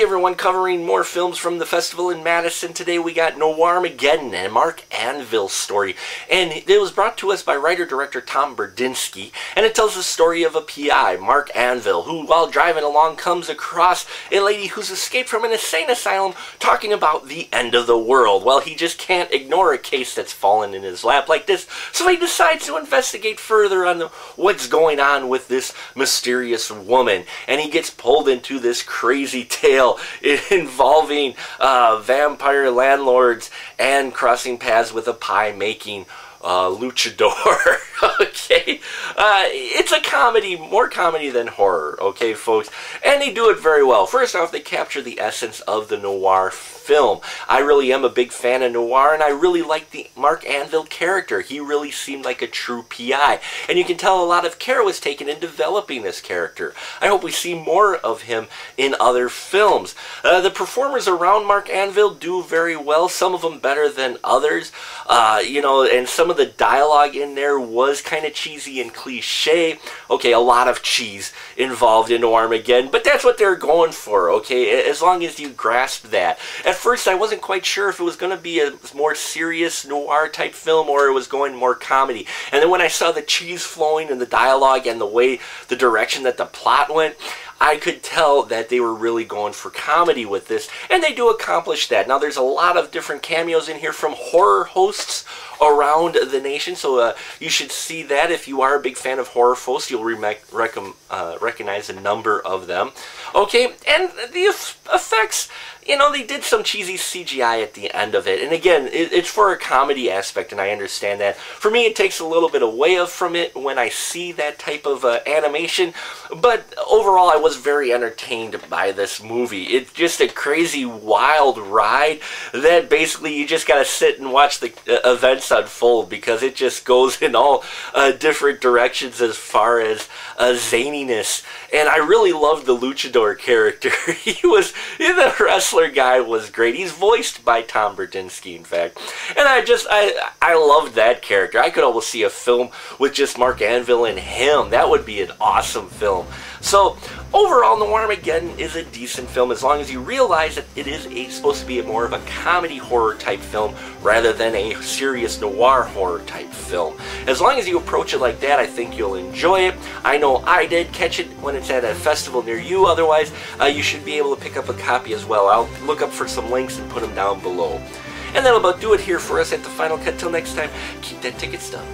everyone, covering more films from the festival in Madison. Today we got Noirmageddon and Mark Anvil's story. And it was brought to us by writer-director Tom Berdinsky. And it tells the story of a PI, Mark Anvil, who while driving along comes across a lady who's escaped from an insane asylum talking about the end of the world. Well, he just can't ignore a case that's fallen in his lap like this. So he decides to investigate further on what's going on with this mysterious woman. And he gets pulled into this crazy tale involving uh, vampire landlords and crossing paths with a pie making uh, luchador. okay, uh, it's a comedy, more comedy than horror. Okay, folks, and they do it very well. First off, they capture the essence of the noir film. I really am a big fan of noir, and I really like the Mark Anvil character. He really seemed like a true PI, and you can tell a lot of care was taken in developing this character. I hope we see more of him in other films. Uh, the performers around Mark Anvil do very well, some of them better than others. Uh, you know, and some of the dialogue in there was kind of cheesy and cliche. Okay, a lot of cheese involved in Noirmageddon, but that's what they're going for, okay, as long as you grasp that. At first, I wasn't quite sure if it was going to be a more serious noir type film or it was going more comedy. And then when I saw the cheese flowing and the dialogue and the way, the direction that the plot went, I could tell that they were really going for comedy with this, and they do accomplish that. Now, there's a lot of different cameos in here from horror hosts around the nation, so uh, you should see that. If you are a big fan of horror hosts, you'll rec uh, recognize a number of them. Okay, and the effects you know, they did some cheesy CGI at the end of it. And again, it, it's for a comedy aspect, and I understand that. For me, it takes a little bit away from it when I see that type of uh, animation. But overall, I was very entertained by this movie. It's just a crazy, wild ride that basically you just got to sit and watch the uh, events unfold because it just goes in all uh, different directions as far as uh, zaniness. And I really loved the luchador character. he was in the rest wrestler guy was great. He's voiced by Tom Berdinsky, in fact. And I just, I, I loved that character. I could almost see a film with just Mark Anvil and him. That would be an awesome film. So, overall, Noirmageddon is a decent film as long as you realize that it is a, supposed to be more of a comedy horror type film rather than a serious noir horror type film. As long as you approach it like that, I think you'll enjoy it. I know I did catch it when it's at a festival near you. Otherwise, uh, you should be able to pick up a copy as well. I'll look up for some links and put them down below. And that'll about do it here for us at the Final Cut. Till next time, keep that ticket stub.